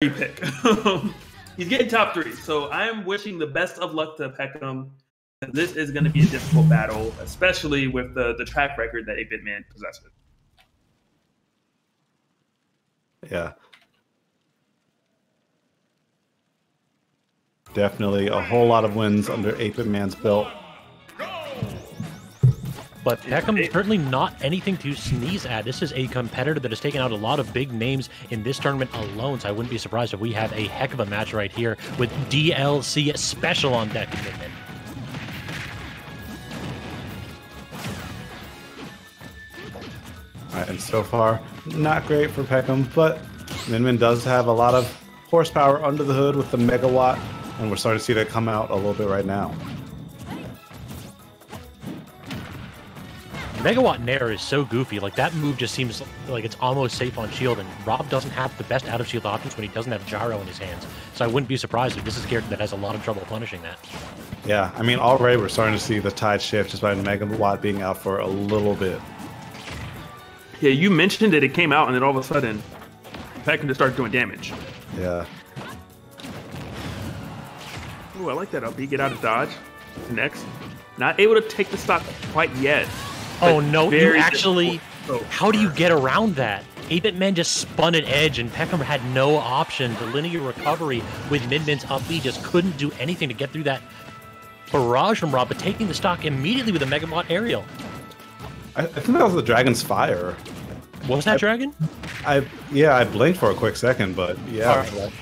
pick. Um, he's getting top three, so I am wishing the best of luck to Peckham. This is going to be a difficult battle, especially with the, the track record that 8 Bit Man possesses. Yeah. Definitely a whole lot of wins under 8 Bit Man's belt. But Peckham is certainly not anything to sneeze at. This is a competitor that has taken out a lot of big names in this tournament alone, so I wouldn't be surprised if we have a heck of a match right here with DLC special on deck in Min Min. All right, and so far, not great for Peckham, but Min Min does have a lot of horsepower under the hood with the megawatt, and we're starting to see that come out a little bit right now. Megawatt Nair is so goofy. Like that move just seems like it's almost safe on shield, and Rob doesn't have the best out of shield options when he doesn't have gyro in his hands. So I wouldn't be surprised if this is a character that has a lot of trouble punishing that. Yeah, I mean, already we're starting to see the tide shift just by Megawatt being out for a little bit. Yeah, you mentioned it. It came out, and then all of a sudden, Peckham just started doing damage. Yeah. Ooh, I like that up. He get out of dodge. Next, not able to take the stock quite yet. Oh no! You very actually, difficult. how do you get around that? 8-Bit Man just spun an edge, and Peckham had no option. The linear recovery with Min Min's up B just couldn't do anything to get through that barrage from Rob, but taking the stock immediately with a Megawatt aerial. I, I think that was the Dragon's Fire. What was that, Dragon? I yeah, I blinked for a quick second, but yeah. All right.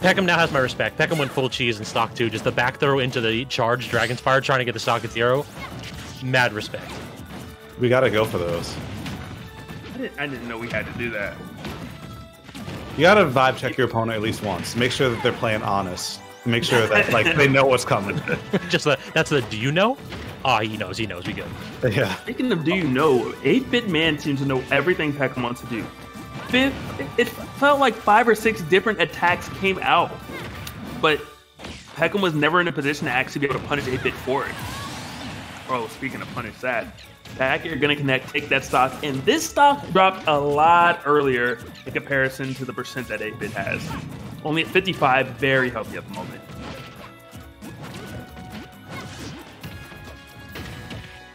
Peckham now has my respect. Peckham went full cheese in stock two. Just the back throw into the charge Dragon's Fire, trying to get the stock at zero. Mad respect. We gotta go for those. I didn't, I didn't know we had to do that. You gotta vibe check your opponent at least once. Make sure that they're playing honest. Make sure that like they know what's coming. Just the, that's the do you know? Ah, he knows. He knows. We good. Yeah. Speaking of do you know, 8-Bit Man seems to know everything Peckham wants to do. Fifth, it, it felt like five or six different attacks came out, but Peckham was never in a position to actually be able to punish 8-Bit for it. Oh, speaking of punish that, back you're gonna connect, take that stock, and this stock dropped a lot earlier in comparison to the percent that 8-Bit has. Only at 55, very healthy at the moment.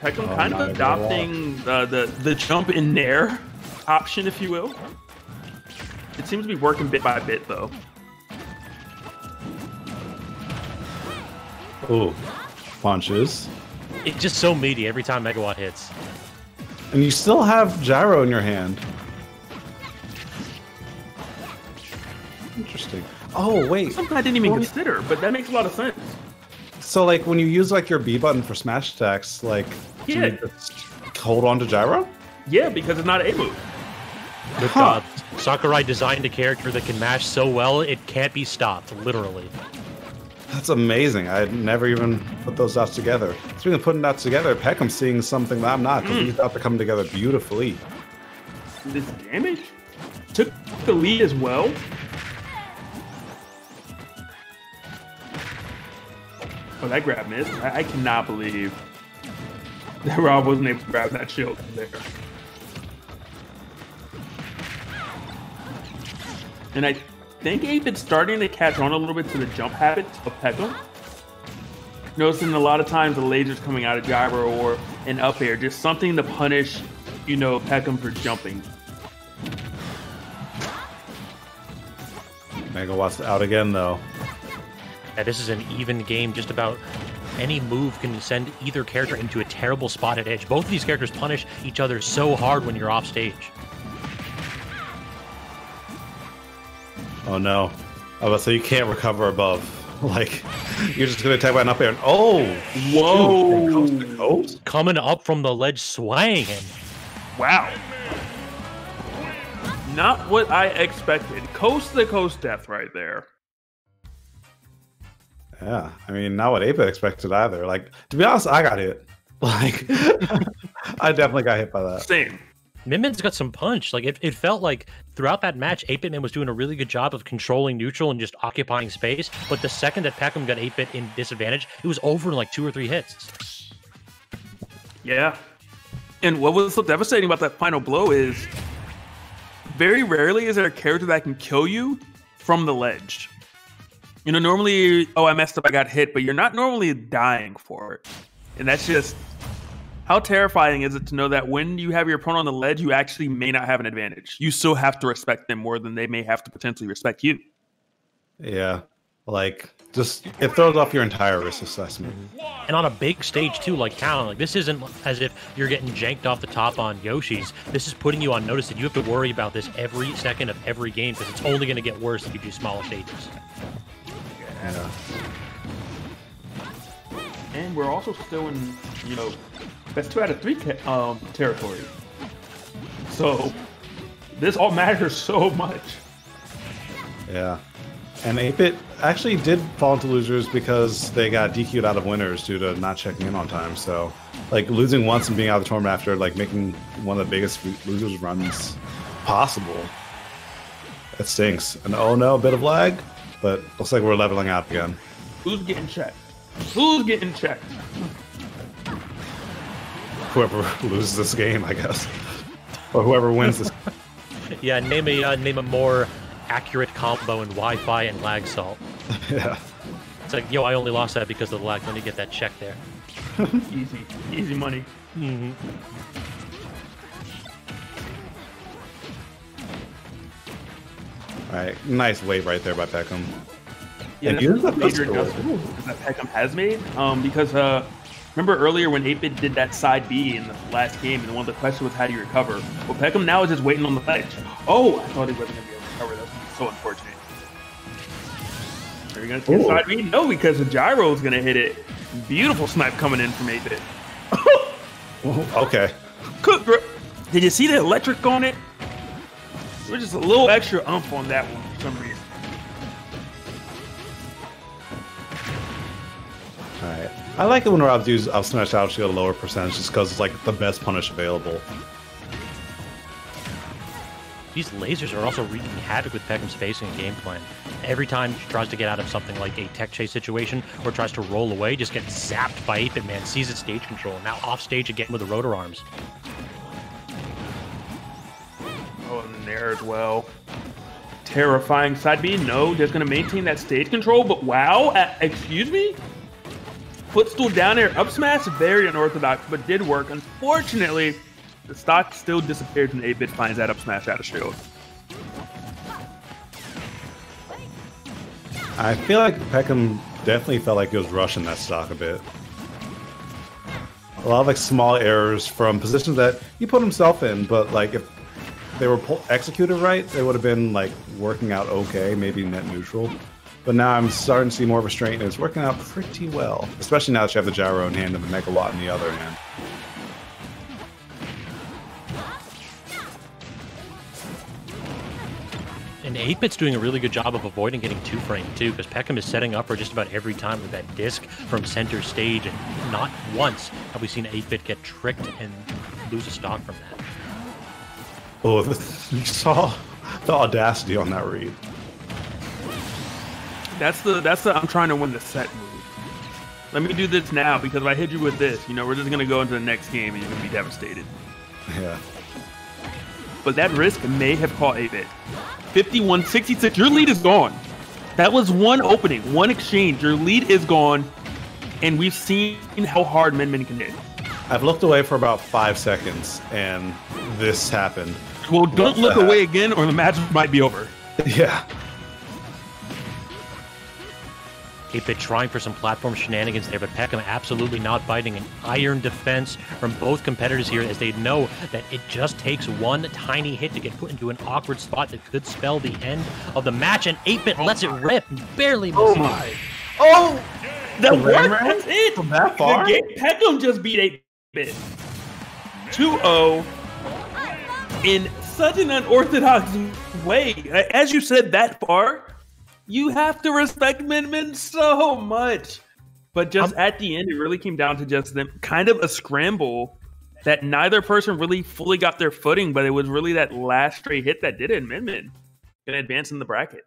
Peckham Oh, kind of adopting uh, the the jump in there option, if you will. It seems to be working bit by bit, though. Ooh. Punches. It's just so meaty every time Megawatt hits. And you still have gyro in your hand. Interesting. Oh wait. Something I didn't even Well, consider, but that makes a lot of sense. So like when you use like your B button for smash attacks, like do Yeah. you just hold on to gyro? Yeah, because it's not a move. Good Huh. God. Sakurai designed a character that can mash so well it can't be stopped, literally. That's amazing. I had never even put those dots together. Speaking of putting dots together, Peckham's seeing something that I'm not, because these hmm. dots are coming together beautifully. This damage took the lead as well. Oh, that grab missed. I, I cannot believe that Rob wasn't able to grab that shield there. And I think Ape is starting to catch on a little bit to the jump habits of Peckham. Noticing a lot of times the lasers coming out of gyro or an up air, just something to punish, you know, Peckham for jumping. Megawatt's out again though. Yeah, this is an even game. Just about any move can send either character into a terrible spot at edge. Both of these characters punish each other so hard when you're off stage. Oh no. I was say you can't recover above. Like you're just gonna attack by an up air and oh Whoa. shoot, coast to coast? Coming up from the ledge, swaying him. Wow. Not what I expected. Coast to coast death right there. Yeah. I mean not what Ape expected either. Like to be honest, I got hit. Like I definitely got hit by that. Same. Min Min's got some punch. Like it, it felt like throughout that match, 8-Bit Man was doing a really good job of controlling neutral and just occupying space. But the second that Peckham got 8-Bit in disadvantage, it was over in like two or three hits. Yeah. And what was so devastating about that final blow is very rarely is there a character that can kill you from the ledge. You know, normally, oh, I messed up, I got hit, but you're not normally dying for it. And that's just how terrifying is it to know that when you have your opponent on the ledge, you actually may not have an advantage. You still have to respect them more than they may have to potentially respect you. Yeah. Like just it throws off your entire risk assessment. And on a big stage too, like Talon, like this isn't as if you're getting janked off the top on Yoshi's. This is putting you on notice that you have to worry about this every second of every game because it's only going to get worse if you do smaller stages. Yeah. And we're also still in, you know, best two out of three um, territory. So this all matters so much. Yeah. And 8-Bit actually did fall into losers because they got DQ'd out of winners due to not checking in on time. So, like, losing once and being out of the tournament after, like, making one of the biggest losers runs possible. It stinks. And oh no, a bit of lag, but looks like we're leveling out again. Who's getting checked? Who's getting checked? Whoever loses this game, I guess. Or whoever wins this. yeah, name a uh, name a more accurate combo in Wi-Fi and lag salt. yeah. It's like, yo, I only lost that because of the lag. Let me get that check there. easy, easy money. Mm-hmm. All right, nice wave right there by Peckham. Yeah, and that's a major adjustment that Peckham has made. Um, because uh, remember earlier when 8-Bit did that side B in the last game, and one of the questions was how do you recover? Well, Peckham now is just waiting on the ledge. Oh, I thought he wasn't gonna be able to recover. That's so unfortunate. Are you gonna get side B? No, because the gyro is gonna hit it. Beautiful snipe coming in from 8-Bit. okay. Cook, did you see the electric on it? We're just a little extra umph on that one I like it when Rob does I'll smash out shield a lower percentage just because it's like the best punish available. These lasers are also wreaking havoc with Peckham's facing and game plan. Every time she tries to get out of something like a tech chase situation or tries to roll away, just gets zapped by 8 Man, sees its stage control, now off stage again with the rotor arms. Oh, and there as well. Terrifying side B. No, just going to maintain that stage control, but wow. Uh, excuse me? Footstool down air up smash, very unorthodox, but did work. Unfortunately, the stock still disappears when 8-Bit finds that up smash out of shield. I feel like Peckham definitely felt like he was rushing that stock a bit. A lot of like small errors from positions that he put himself in, but like if they were executed right, they would have been like working out okay, maybe net neutral. But now I'm starting to see more restraint, and it's working out pretty well. Especially now that you have the gyro in hand and the megawatt in the other hand. And 8-Bit's doing a really good job of avoiding getting two-frame, too, because Peckham is setting up for just about every time with that disc from center stage, and not once have we seen 8-Bit get tricked and lose a stock from that. Oh, you saw the audacity on that read. That's the that's the I'm trying to win the set move. Let me do this now because if I hit you with this, you know, we're just gonna go into the next game and you're gonna be devastated. Yeah. But that risk may have caught 8-Bit. 51 66. Your lead is gone. That was one opening, one exchange. Your lead is gone, and we've seen how hard Min Min can hit. I've looked away for about five seconds, and this happened. Well, don't look away again, or the match might be over. Yeah. 8-Bit trying for some platform shenanigans there, but Peckham absolutely not biting an iron defense from both competitors here as they know that it just takes one tiny hit to get put into an awkward spot that could spell the end of the match, and 8-Bit lets it rip, barely oh misses. Oh my. Oh! The what? That's it! From that far? Peckham just beat 8-Bit. 2-0 in such an unorthodox way. As you said, that far, you have to respect Min Min so much. But just at the end, it really came down to just them kind of a scramble that neither person really fully got their footing, but it was really that last straight hit that did it. Min Min gonna advance in the bracket.